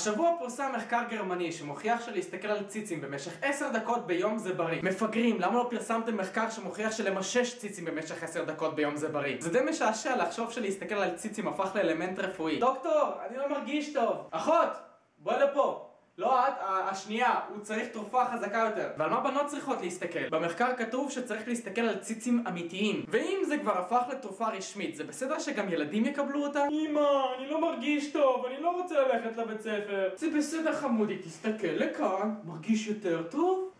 השבוע פורסם מחקר גרמני שמוכיח שלהסתכל על ציצים במשך 10 דקות ביום זה בריא. מפגרים, למה לא פרסמתם מחקר שמוכיח שלמשש ציצים במשך 10 דקות ביום זה בריא? זה די משעשע לחשוב שלהסתכל על ציצים הפך לאלמנט רפואי. דוקטור, אני לא מרגיש טוב. אחות, בואי לפה. לא את, השנייה, הוא צריך תרופה חזקה יותר. ועל מה בנות צריכות להסתכל? במחקר כתוב שצריך להסתכל על ציצים אמיתיים. ואם זה כבר הפך לתרופה רשמית, זה בסדר שגם ילדים יקבלו אותה? אמא, אני לא מרגיש טוב, אני לא רוצה ללכת לבית ספר. זה בסדר חמודי, תסתכל לכאן, מרגיש יותר טוב?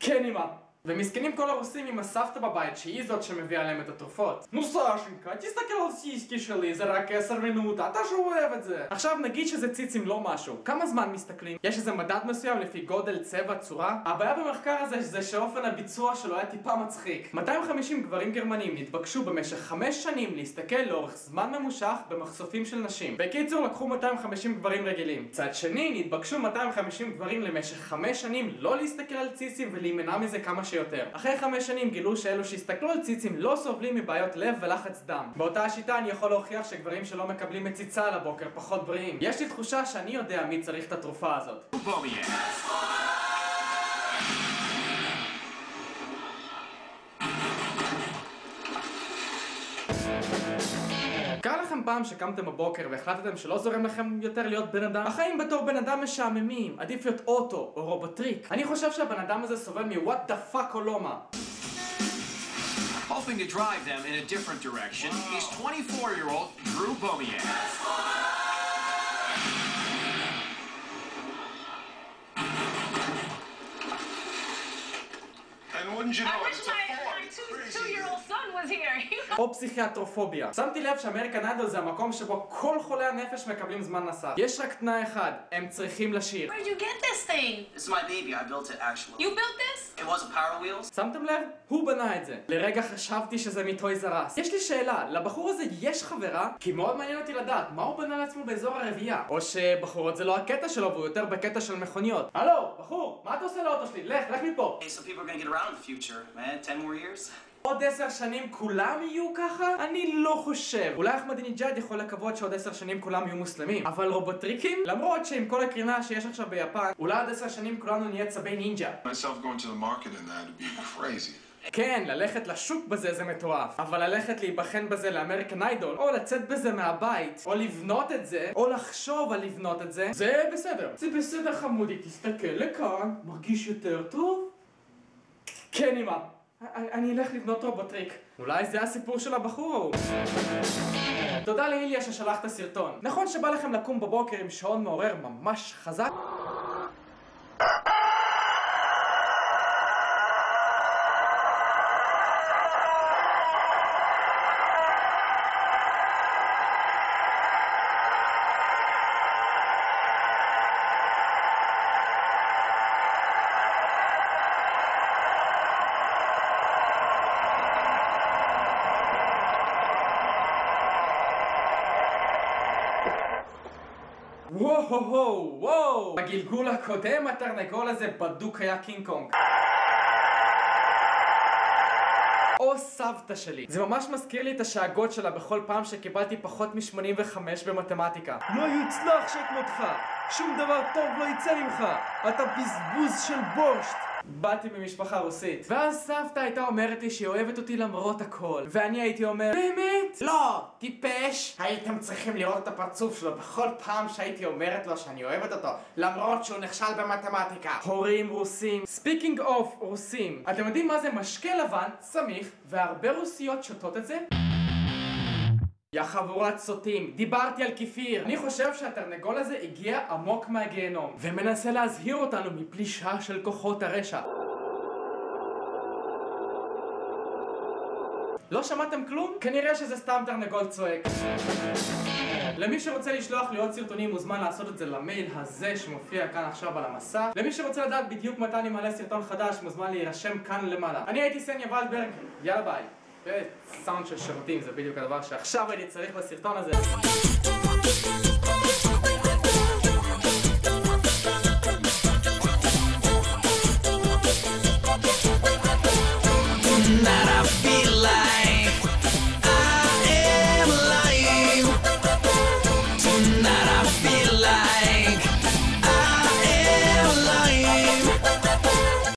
כן אמא. ומסכנים כל הרוסים עם הסבתא בבית שהיא זאת שמביאה להם את התרופות. נו סשנקה, תסתכל על סיסקי שלי, זה רק עשר מינוטה, אתה שאוהב את זה. עכשיו נגיד שזה ציצים לא משהו, כמה זמן מסתכלים? יש איזה מדד מסוים לפי גודל, צבע, צורה? הבעיה במחקר הזה זה שאופן הביצוע שלו היה טיפה מצחיק. 250 גברים גרמנים נתבקשו במשך 5 שנים להסתכל לאורך זמן ממושך במחשופים של נשים. בקיצור לקחו 250 גברים רגילים. צד שני נתבקשו 250 גברים למשך 5 שנים לא להסתכל על ציצים ולהימנע מזה כמה שיותר. אחרי חמש שנים גילו שאלו שהסתכלו על ציצים לא סובלים מבעיות לב ולחץ דם. באותה השיטה אני יכול להוכיח שגברים שלא מקבלים מציצה על הבוקר פחות בריאים. יש לי תחושה שאני יודע מי צריך את התרופה הזאת. קרה לכם פעם שקמתם בבוקר והחלטתם שלא זורם לכם יותר להיות בן אדם? החיים בתור בן אדם משעממים, עדיף להיות אוטו או רובוטריק. אני חושב שהבן אדם הזה סובל מ-what the fuck או לא מה. Hoping to drive them in a different direction is 24-year-old Drew Bomian. And wouldn't you know I it, wish it's a או פסיכיאטרופוביה. שמתי לב שאמריקן איידול זה המקום שבו כל חולי הנפש מקבלים זמן נסף. יש רק תנאי אחד, הם צריכים לשיר. Where'd you get this thing? This is my baby. I built it actually. You built this? It wasn't Power Wheels. שמתם לב? הוא בנה את זה. לרגע חשבתי שזה מ Toys R Us. יש לי שאלה, לבחור הזה יש חברה? כי מאוד מעניין אותי לדעת, מה הוא בנה לעצמו באזור הרבייה? או שבחורות זה לא הקטע שלו והוא יותר בקטע של מכוניות. הלו, בחור, מה אתה עושה לאוטו שלי? לך, לך מפה. Hey, some years. עוד עשר שנים כולם יהיו ככה? אני לא חושב. אולי אחמדינג'אד יכול לקוות שעוד עשר שנים כולם יהיו מוסלמים. אבל רובוטריקים? למרות שעם כל הקרינה שיש עכשיו ביפן, אולי עוד עשר שנים כולנו נהיה צבי נינג'ה. כן, ללכת לשוק בזה זה מטורף. אבל ללכת להיבחן בזה ל American Idol, או לצאת בזה מהבית, או לבנות את זה, או לחשוב על לבנות את זה, זה בסדר. זה בסדר חמודי, תסתכל לכאן, מרגיש יותר טוב? כן אמא. אני אלך לבנות רובוטריק. אולי זה הסיפור של הבחור ההוא. תודה לאיליה ששלח את הסרטון. נכון שבא לכם לקום בבוקר עם שעון מעורר ממש חזק? וואו וואו וואו בגלגול הקודם התרנגול הזה בדוק היה קינג קונג או סבתא שלי. זה ממש מזכיר לי את השאגות שלה בכל פעם שקיבלתי פחות מ-85 במתמטיקה. לא יוצלח שכמותך! שום דבר טוב לא יצא ממך! אתה בזבוז של! באתי ממשפחה רוסית. ואז סבתא הייתה אומרת לי שהיא אוהבת אותי למרות הכל. ואני הייתי אומר, באמת? לא, טיפש! הייתם צריכים לראות את הפרצוף שלו בכל פעם שהייתי אומרת לו שאני אוהבת אותו, למרות שהוא נכשל במתמטיקה. הורים רוסים. Speaking of רוסים. אתם יודעים מה זה משקה לבן, סמיך, והרבה רוסיות שותות את זה? יא חבורת סוטים, דיברתי על כפיר. אני חושב שהתרנגול הזה הגיע עמוק מהגיהנום, ומנסה להזהיר אותנו מפלישה של כוחות הרשע. לא שמעתם כלום? כנראה שזה סתם תרנגול צועק. למי שרוצה לשלוח לי עוד סרטונים מוזמן לעשות את זה למייל הזה שמופיע כאן עכשיו על המסך. למי שרוצה לדעת בדיוק מתי אני מעלה סרטון חדש מוזמן להירשם כאן למעלה. אני הייתי סניה ולדברג, יאללה ביי. וסאונד של שירותים זה בדיוק הדבר שעכשיו הייתי צריך בסרטון הזה.